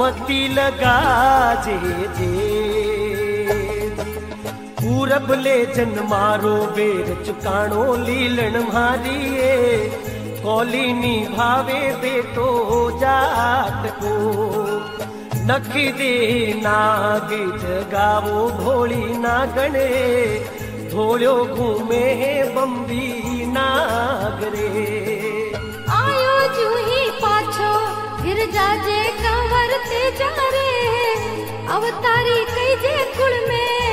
मती लगा जे जे। पूरब ले जन मारो बेर चुकाणो लीलन मारिए। कौली भावे बेटो जाट को। नख दे नाग जगावो भोली नागणे। धोड़ो घूमे बम्बी नागरे। आयो जूही पाछो गिर जाजे कंवर ते जारे। अवतारी कई जे कुल में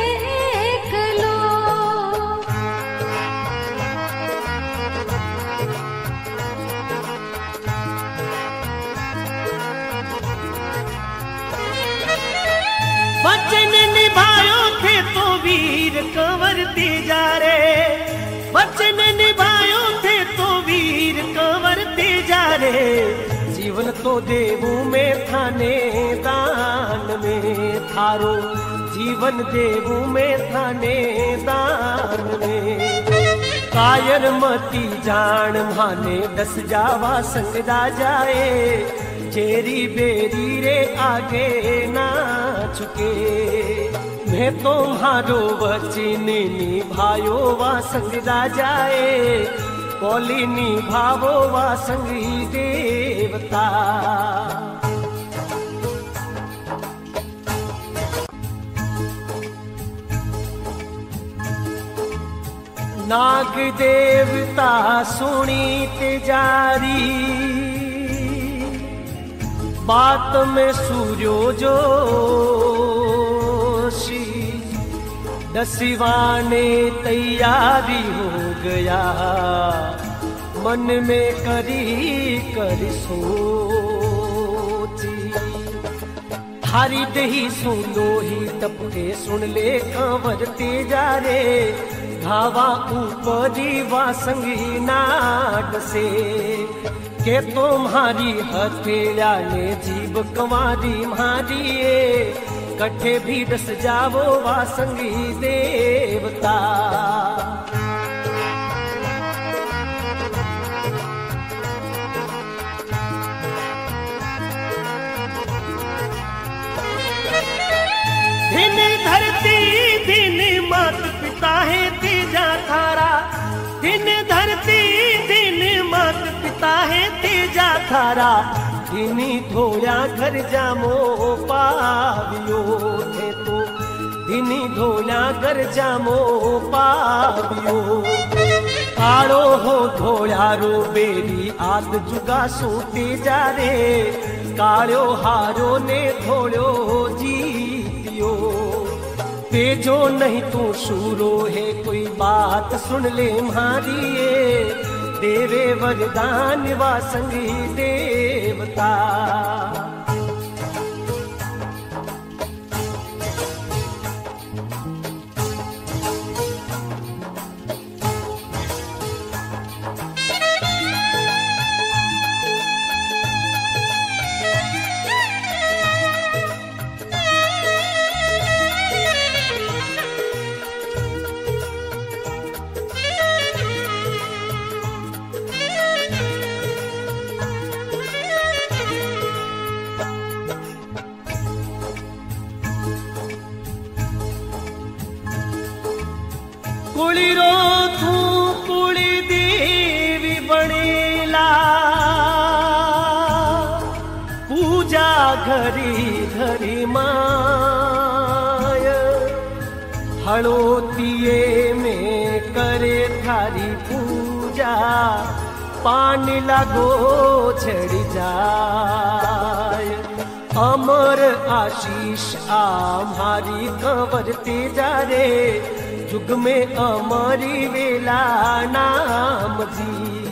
कंवर जा रे वचन निभायो थे तो वीर कंवर ते जा रे जीवन तो देवू में थाने दान में थारो। जीवन देवू में थाने दान में। कायर मती जान माने, दस जावा संग दा जाए। चेरी बेरी रे आगे ना चुके। मैं तुम्हारो वचन निभायो वा संग दा जाए। कौली निभावो वा संगी देवता। नाग देवता सुनी तिजारी बात में सूर्यो जोशी दसिवाने तैयारी हो गया। मन में करी कर सोची। थारी दही सुनो ही, टपके सुन ले कंवर ते जा रे। धावा ऊपरी वासंगी नाट से। के तुम्हारी हथेला ने जीव कंवारी मारिए कठे भी दस जावो वा संगी देवता। दिन धरती, दिन मात पिता है तेजा थारा। दिन धरती, दिन मात पिता है तेजा थारा। दिनी धोया घर जामो पावियो थे तो। दिनी धोया घर जामो पावियो काड़ो हो धोयारो बेरी आद जुगा सूते जा रे। काड़ो हारो ने धोड़ो जीतियो। तेजो नहीं तू, शूरो है कोई बात, सुन ले मारिए देवे वरदान वा संगी देवता। कुळिरो दी बण पूजा होतिे मे करे थारी पूजा पाणि छड़ी जाय अमर आशीष आमारी कंवर तेजा रे जुग में अमारी वेला नाम जी।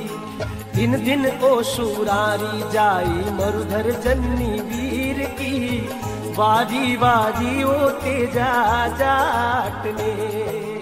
दिन दिन ओ सुरारी जाई, मरुधर जन्नी वीर की। वारी वारी ओ तेजा जाट ने